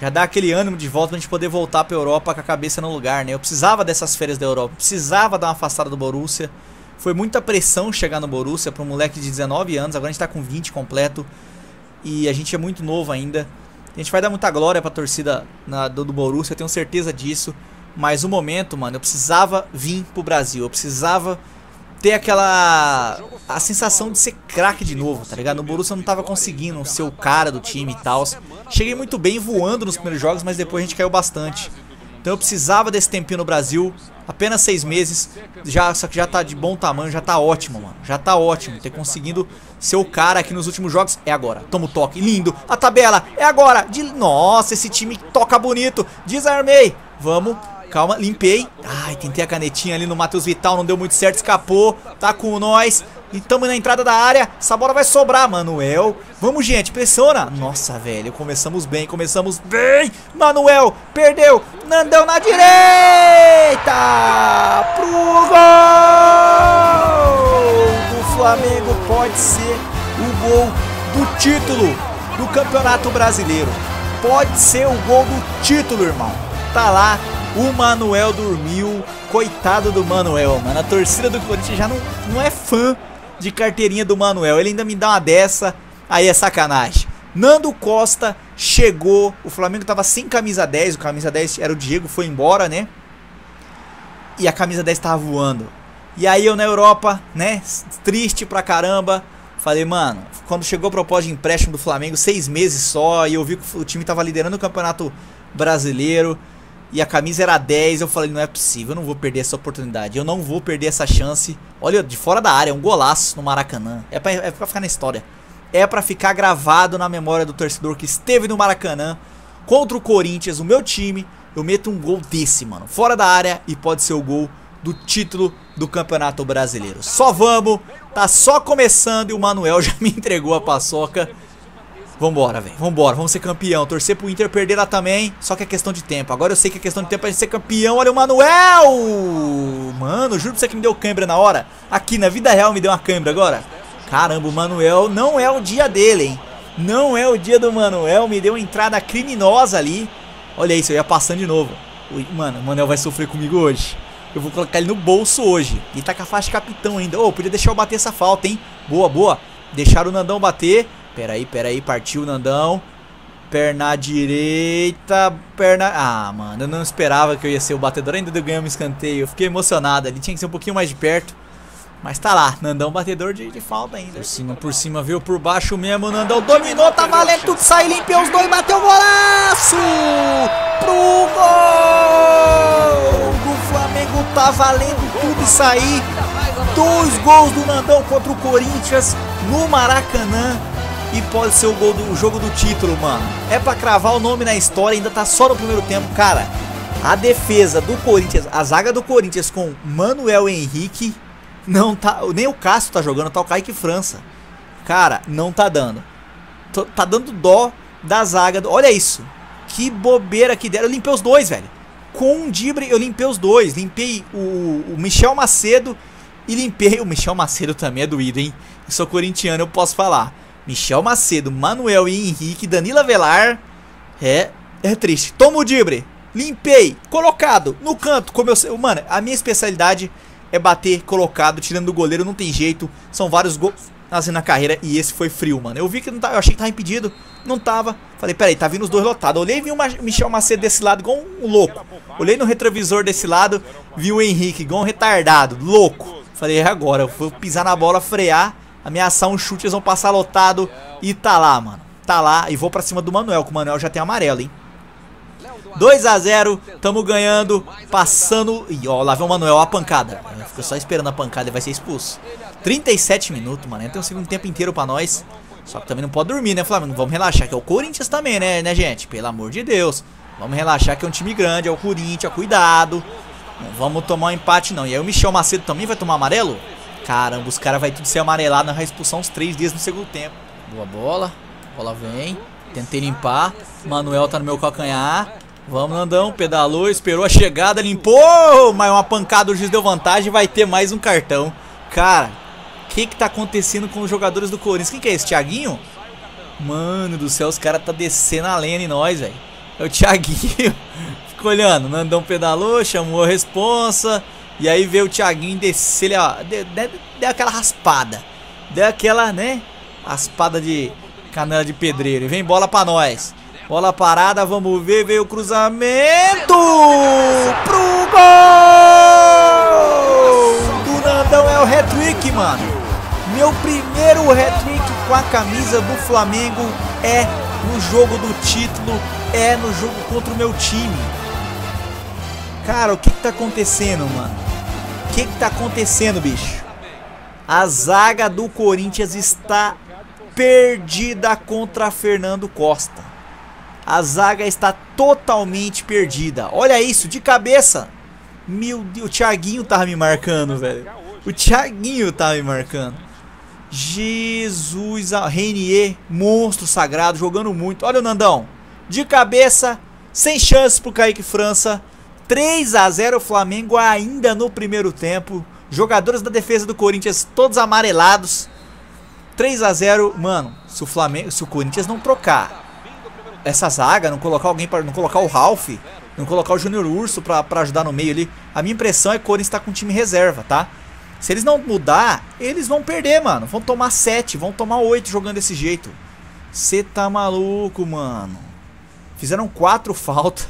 Já dá aquele ânimo de volta pra gente poder voltar pra Europa com a cabeça no lugar, né? Eu precisava dessas férias da Europa, precisava dar uma afastada do Borussia. Foi muita pressão chegar no Borussia para um moleque de 19 anos, agora a gente tá com 20 completo. E a gente é muito novo ainda. A gente vai dar muita glória pra torcida na, do, do Borussia, eu tenho certeza disso. Mas o momento, mano, eu precisava vir pro Brasil. Eu precisava ter aquela... A sensação de ser craque de novo, tá ligado? No Borussia eu não tava conseguindo ser o cara do time e tal. Cheguei muito bem voando nos primeiros jogos, mas depois a gente caiu bastante. Então eu precisava desse tempinho no Brasil. Apenas seis meses. Já, só que já tá de bom tamanho, já tá ótimo, mano. Já tá ótimo. Ter conseguido ser o cara aqui nos últimos jogos. É agora. Toma o toque. Lindo. A tabela. É agora. De... Nossa, esse time toca bonito. Desarmei. Vamos. Calma, limpei. Ai, tentei a canetinha ali no Matheus Vital, não deu muito certo, escapou. Tá com nós. E tamo na entrada da área. Essa bola vai sobrar, Manuel. Vamos, gente, pressiona. Nossa, velho, começamos bem, começamos bem. Manuel, perdeu. Nandão na direita. Pro gol do Flamengo. Pode ser o gol do título do Campeonato Brasileiro. Pode ser o gol do título, irmão. Tá lá. O Manuel dormiu. Coitado do Manuel, mano. A torcida do Corinthians já não, não é fã de carteirinha do Manuel. Ele ainda me dá uma dessa, aí é sacanagem. Nando Costa chegou, o Flamengo tava sem camisa 10, o camisa 10 era o Diego, foi embora, né? E a camisa 10 tava voando. E aí eu na Europa, né, triste pra caramba, falei, mano, quando chegou a proposta de empréstimo do Flamengo, seis meses só, e eu vi que o time tava liderando o Campeonato Brasileiro, e a camisa era 10, eu falei, não é possível, eu não vou perder essa oportunidade, eu não vou perder essa chance. Olha, de fora da área, um golaço no Maracanã. É pra, é pra ficar na história. é para ficar gravado na memória do torcedor que esteve no Maracanã contra o Corinthians, o meu time. Eu meto um gol desse, mano, fora da área e pode ser o gol do título do Campeonato Brasileiro. Só vamos, tá só começando e o Manuel já me entregou a paçoca. Vambora, velho. Vambora, vamos ser campeão. Torcer pro Inter perder lá também. Só que é questão de tempo. Agora eu sei que é questão de tempo pra gente ser campeão. Olha o Manuel! Mano, juro pra você que me deu câimbra na hora. Aqui na vida real me deu uma câimbra agora. Caramba, o Manuel não é o dia dele, hein? Não é o dia do Manuel. Me deu uma entrada criminosa ali. Olha isso, eu ia passando de novo. Mano, o Manuel vai sofrer comigo hoje. Eu vou colocar ele no bolso hoje. E tá com a faixa de capitão ainda. Ô, oh, podia deixar eu bater essa falta, hein? Boa, boa. Deixaram o Nandão bater. Pera aí, pera aí, partiu o Nandão. Perna direita, perna... Ah, mano, eu não esperava que eu ia ser o batedor ainda de ganhar um escanteio. Eu fiquei emocionado ali, tinha que ser um pouquinho mais de perto. Mas tá lá, Nandão batedor de, de falta ainda. Por cima, por cima, viu? Por baixo mesmo, Nandão dominou, tá valendo tudo, sai, limpeu os dois, bateu o golaço! Pro gol do Flamengo, tá valendo tudo aí. Dois gols do Nandão contra o Corinthians no Maracanã e pode ser o, gol do, o jogo do título, mano. É pra cravar o nome na história, ainda tá só no primeiro tempo. Cara, a defesa do Corinthians, a zaga do Corinthians com Manuel Henrique, não tá. Nem o Cássio tá jogando, tá o Kaique França. Cara, não tá dando. Tá dando dó da zaga. Do, olha isso. Que bobeira que deram. Eu limpei os dois, velho. Com um Dibre, eu limpei os dois. Limpei o, o Michel Macedo e limpei. O Michel Macedo também é doído, hein? Eu sou corintiano, eu posso falar. Michel Macedo, Manuel e Henrique, Danila Velar. É, é triste. Toma o dibre. Limpei. Colocado. No canto. Como eu Mano, a minha especialidade é bater colocado, tirando do goleiro. Não tem jeito. São vários gols assim na carreira. E esse foi frio, mano. Eu vi que não tava. Eu achei que tava impedido. Não tava. Falei, peraí, tá vindo os dois lotados. Olhei e vi o Michel Macedo desse lado, igual um louco. Olhei no retrovisor desse lado. Vi o Henrique, igual um retardado. Louco. Falei, é agora. Eu vou pisar na bola, frear ameaçar um chute, eles vão passar lotado. E tá lá, mano. Tá lá. E vou pra cima do Manuel, que o Manuel já tem amarelo, hein. 2 a 0 tamo ganhando, passando. E ó, lá vem o Manuel, a pancada. Ficou só esperando a pancada e vai ser expulso. 37 minutos, mano. Tem um segundo tempo inteiro pra nós. Só que também não pode dormir, né, Flamengo? Vamos relaxar, que é o Corinthians também, né, né, gente? Pelo amor de Deus. Vamos relaxar que é um time grande, é o Corinthians, cuidado. Não vamos tomar um empate, não. E aí o Michel Macedo também vai tomar amarelo? Caramba, os caras vai tudo ser amarelado, vai expulsar uns três dias no segundo tempo. Boa bola. Bola vem. Tentei limpar. Manuel tá no meu calcanhar. Vamos, Nandão. Pedalou, esperou a chegada, limpou. Mas uma pancada, o juiz deu vantagem vai ter mais um cartão. Cara, o que que tá acontecendo com os jogadores do Corinthians? Quem que é esse? Thiaguinho? Mano do céu, os caras tá descendo a lenha em nós, velho. É o Thiaguinho. Fica olhando. Nandão pedalou, chamou a responsa. E aí veio o Thiaguinho descer, ele, ó, deu, deu, deu aquela raspada. Deu aquela, né, raspada de canela de pedreiro. E vem bola pra nós. Bola parada, vamos ver, veio o cruzamento pro gol! Do Nandão é o hat-trick, mano. Meu primeiro hat-trick com a camisa do Flamengo é no jogo do título, é no jogo contra o meu time. Cara, o que, que tá acontecendo, mano? Que, que tá acontecendo, bicho? A zaga do Corinthians está perdida contra Fernando Costa. A zaga está totalmente perdida. Olha isso, de cabeça. Meu Deus, o Thiaguinho tava me marcando, velho. O Thiaguinho tava me marcando. Jesus, Renier, monstro sagrado, jogando muito. Olha o Nandão. De cabeça, sem chance pro Kaique França. 3 a 0 Flamengo ainda no primeiro tempo. Jogadores da defesa do Corinthians todos amarelados. 3 a 0, mano, se o Flamengo, se o Corinthians não trocar essa zaga, não colocar alguém para não colocar o Ralph, não colocar o Júnior Urso pra ajudar no meio ali, a minha impressão é que o Corinthians tá com time reserva, tá? Se eles não mudar, eles vão perder, mano. Vão tomar 7, vão tomar 8 jogando desse jeito. Você tá maluco, mano. Fizeram 4 faltas.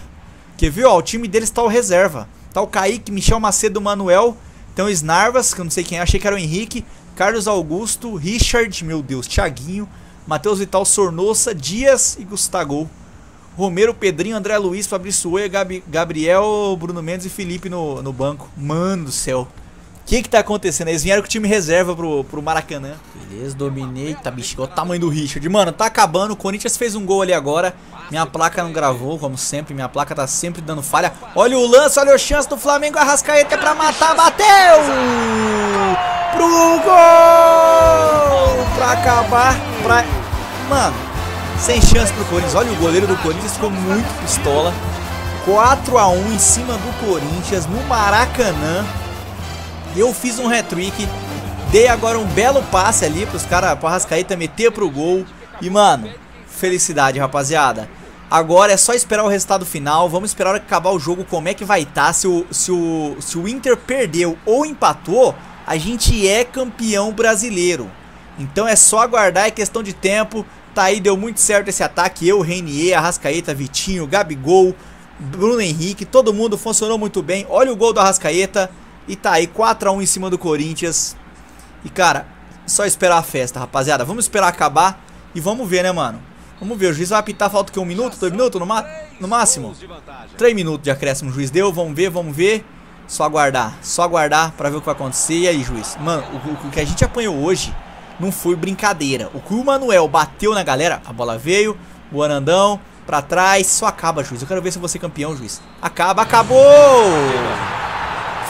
Viu, ó, o time deles tá o reserva. Tá o Kaique, Michel Macedo, Manuel. Tem o Snarvas, que eu não sei quem é, achei que era o Henrique. Carlos Augusto, Richard, meu Deus, Thiaguinho. Matheus Vital, Sornossa, Dias e Gustavo. Romero, Pedrinho, André Luiz, Fabrício Oia, Gabi, Gabriel, Bruno Mendes e Felipe no, no banco. Mano do céu. O que que tá acontecendo? Eles vieram com o time reserva pro, pro Maracanã. Beleza, dominei. Tá, bicho, olha o tamanho do Richard. Mano, tá acabando. O Corinthians fez um gol ali agora. Minha placa não gravou, como sempre. Minha placa tá sempre dando falha. Olha o lance, olha a chance do Flamengo. Arrascaeta é pra matar. Bateu! Pro gol! Pra acabar. Pra... Mano, sem chance pro Corinthians. Olha o goleiro do Corinthians ficou muito pistola. 4 a 1 em cima do Corinthians no Maracanã. Eu fiz um hat-trick. Dei agora um belo passe ali pros caras, pro Arrascaeta meter pro gol. E, mano, felicidade, rapaziada. Agora é só esperar o resultado final. Vamos esperar acabar o jogo como é que vai estar. Tá. Se, o, se, o, se o Inter perdeu ou empatou, a gente é campeão brasileiro. Então é só aguardar, é questão de tempo. Tá aí, deu muito certo esse ataque. Eu, Renier, Arrascaeta, Vitinho, Gabigol, Bruno Henrique, todo mundo funcionou muito bem. Olha o gol do Arrascaeta. E tá aí, 4x1 em cima do Corinthians. E cara, só esperar a festa, rapaziada. Vamos esperar acabar e vamos ver, né, mano? Vamos ver, o juiz vai apitar, falta que um minuto, dois minutos no, no máximo? Três minutos de acréscimo o juiz deu, vamos ver, vamos ver. Só aguardar, só aguardar pra ver o que vai acontecer. E aí, juiz? Mano, o, o que a gente apanhou hoje não foi brincadeira. O que o Manuel bateu na galera, a bola veio, o Anandão pra trás, só acaba, juiz. Eu quero ver se você campeão, juiz. Acaba, acabou!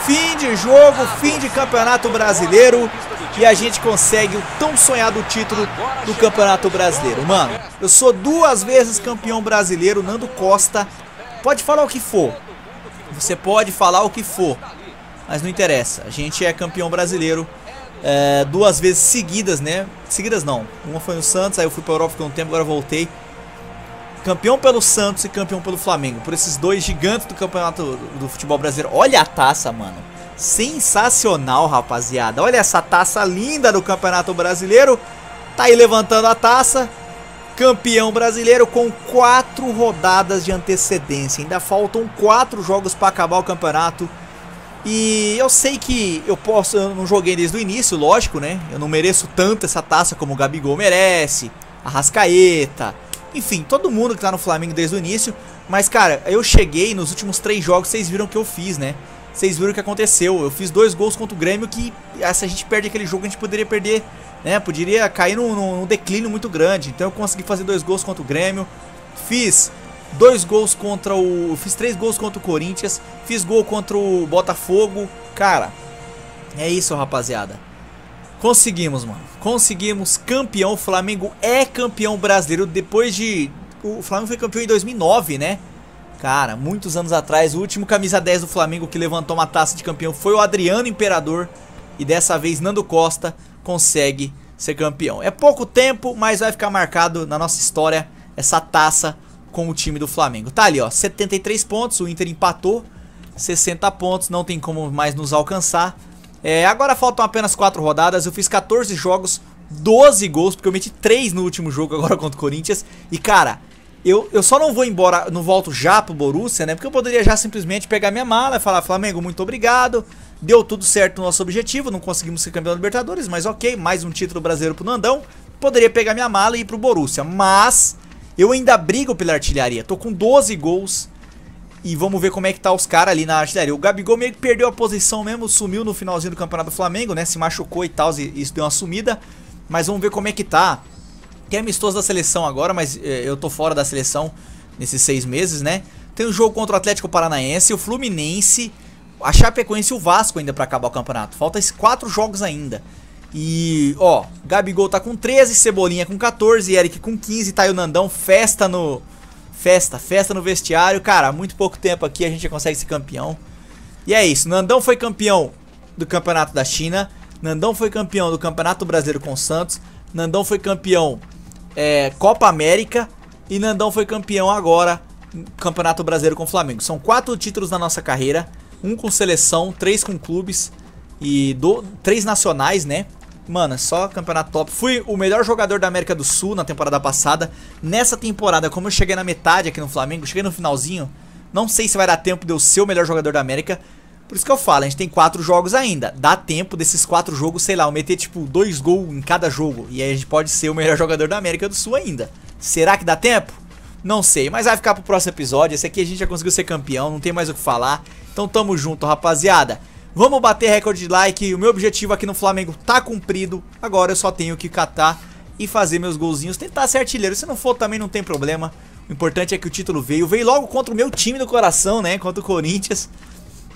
Fim de jogo, fim de campeonato brasileiro e a gente consegue o tão sonhado título do Campeonato Brasileiro. Mano, eu sou duas vezes campeão brasileiro, Nando Costa. Pode falar o que for. Você pode falar o que for. Mas não interessa. A gente é campeão brasileiro é, duas vezes seguidas, né? Seguidas não. Uma foi no Santos, aí eu fui pra Europa fiquei um tempo, agora voltei. Campeão pelo Santos e campeão pelo Flamengo. Por esses dois gigantes do campeonato do, futebol brasileiro. Olha a taça, mano. Sensacional, rapaziada. Olha essa taça linda do Campeonato Brasileiro. Tá aí levantando a taça. Campeão brasileiro com quatro rodadas de antecedência. Ainda faltam quatro jogos para acabar o campeonato. E eu sei que eu posso. Eu não joguei desde o início, lógico, né? Eu não mereço tanto essa taça como o Gabigol merece. A Rascaeta. Enfim, todo mundo que tá no Flamengo desde o início. Mas, cara, eu cheguei nos últimos três jogos, vocês viram o que eu fiz, né? vocês viram o que aconteceu. Eu fiz dois gols contra o Grêmio que, ah, se a gente perde aquele jogo, a gente poderia perder, né? Poderia cair num, num declínio muito grande. Então eu consegui fazer dois gols contra o Grêmio. Fiz dois gols contra o. Fiz três gols contra o Corinthians. Fiz gol contra o Botafogo. Cara, é isso, rapaziada. Conseguimos, mano. Conseguimos campeão. O Flamengo é campeão brasileiro depois de. O Flamengo foi campeão em 2009, né? Cara, muitos anos atrás, o último camisa 10 do Flamengo que levantou uma taça de campeão foi o Adriano Imperador. E dessa vez Nando Costa consegue ser campeão. É pouco tempo, mas vai ficar marcado na nossa história essa taça com o time do Flamengo. Tá ali, ó, 73 pontos, o Inter empatou, 60 pontos, não tem como mais nos alcançar. É, agora faltam apenas 4 rodadas, eu fiz 14 jogos, 12 gols, porque eu meti 3 no último jogo agora contra o Corinthians. E cara, eu, eu só não vou embora, não volto já pro Borussia, né? Porque eu poderia já simplesmente pegar minha mala e falar, Flamengo, muito obrigado. Deu tudo certo no nosso objetivo, não conseguimos ser campeão da Libertadores, mas ok, mais um título brasileiro pro Nandão. Poderia pegar minha mala e ir pro Borussia, mas eu ainda brigo pela artilharia. Tô com 12 gols e vamos ver como é que tá os caras ali na artilharia. O Gabigol meio que perdeu a posição mesmo, sumiu no finalzinho do Campeonato do Flamengo, né? Se machucou e tal, e isso deu uma sumida. Mas vamos ver como é que tá. Tem amistoso da seleção agora, mas eh, eu tô fora da seleção nesses seis meses, né? Tem um jogo contra o Atlético Paranaense, o Fluminense, a Chapecoense e o Vasco ainda para acabar o campeonato. Faltam esses quatro jogos ainda. E, ó, Gabigol tá com 13, Cebolinha com 14, Eric com 15, tá aí o Nandão, festa no... Festa, festa no vestiário. Cara, muito pouco tempo aqui a gente consegue ser campeão. E é isso, Nandão foi campeão do Campeonato da China, Nandão foi campeão do Campeonato Brasileiro com o Santos, Nandão foi campeão é, Copa América e Nandão foi campeão agora Campeonato Brasileiro com o Flamengo. São quatro títulos na nossa carreira, um com seleção, três com clubes e do, três nacionais, né? Mano, é só campeonato top. Fui o melhor jogador da América do Sul na temporada passada. Nessa temporada, como eu cheguei na metade aqui no Flamengo, cheguei no finalzinho, não sei se vai dar tempo de eu ser o melhor jogador da América, por isso que eu falo, a gente tem quatro jogos ainda. Dá tempo desses quatro jogos, sei lá, eu meter tipo dois gols em cada jogo. E aí a gente pode ser o melhor jogador da América do Sul ainda. Será que dá tempo? Não sei, mas vai ficar pro próximo episódio. Esse aqui a gente já conseguiu ser campeão, não tem mais o que falar. Então tamo junto, rapaziada. Vamos bater recorde de like. O meu objetivo aqui no Flamengo tá cumprido. Agora eu só tenho que catar e fazer meus golzinhos. Tentar ser artilheiro. Se não for, também não tem problema. O importante é que o título veio. Veio logo contra o meu time do coração, né? Contra o Corinthians.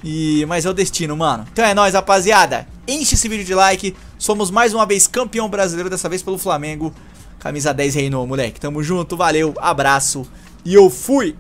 E... Mas é o destino, mano. Então é nóis, rapaziada. Enche esse vídeo de like. Somos mais uma vez campeão brasileiro, dessa vez pelo Flamengo. Camisa 10 reinou, moleque. Tamo junto, valeu, abraço. E eu fui!